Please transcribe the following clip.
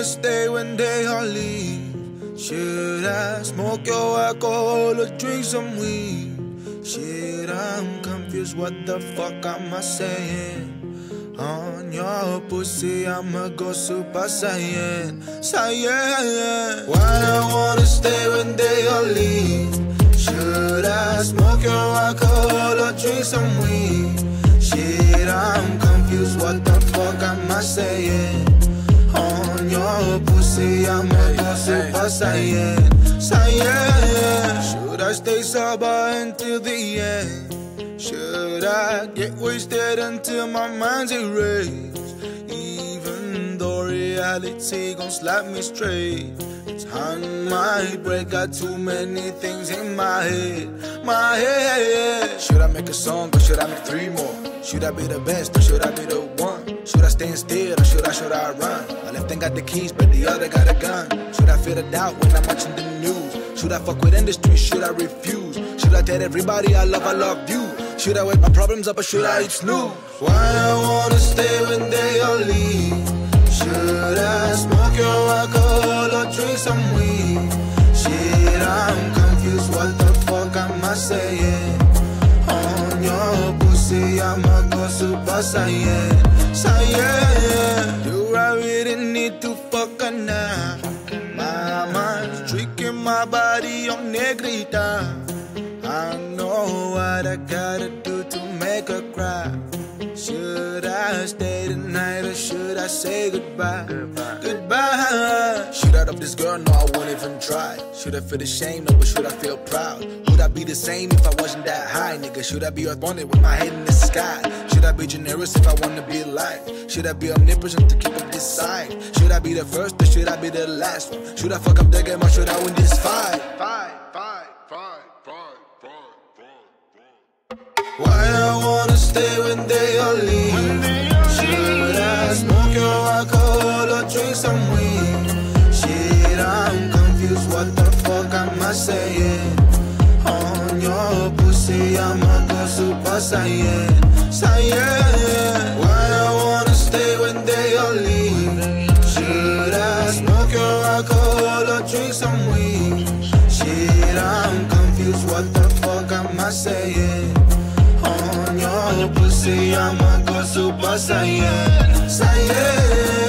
wanna stay when they all leave? Should I smoke your alcohol or drink some weed? Shit, I'm confused. What the fuck am I saying? On your pussy, I'ma go super saiyan, saiyan. Why I wanna stay when they all leave? Should I smoke your alcohol or drink some weed? Shit, I'm confused. What the fuck am I saying? Saiyan, saiyan. Should I stay sober until the end? Should I get wasted until my mind's erased? Reality gon' slap me straight. It's on my break, got too many things in my head, my head. Should I make a song or should I make three more? Should I be the best or should I be the one? Should I stand still or should I, should I run? My left hand got the keys, but the other got a gun. Should I feel the doubt when I'm watching the news? Should I fuck with industry? Should I refuse? Should I tell everybody I love, I love you? Should I wake my problems up or should I snooze? Why I wanna saying? On your pussy, I'ma go super saiyan, saiyan. Do I really need to fuck her now? My mind's tricking my body on negrita. I know what I gotta do to make her cry. Should I stay tonight or should I say goodbye? Goodbye. Should I love this girl? No, I won't even try. Should I feel ashamed? No, but should I feel proud? Would I be the same if I wasn't that high, nigga? Should I be earthbound with my head in the sky? Should I be generous if I wanna be alive? Should I be omnipresent to keep up this side? Should I be the first or should I be the last one? Should I fuck up the game or should I win this fight? Fight, fight, fight, fight, fight, Why I wanna stay when they all leave? I saying? On your pussy, I'ma go super saiyan, saiyan. Why I wanna stay when they all leave? Should I smoke your alcohol or drink some weed? Shit, I'm confused. What the fuck am I saying? On your pussy, I'ma go super saiyan, saiyan.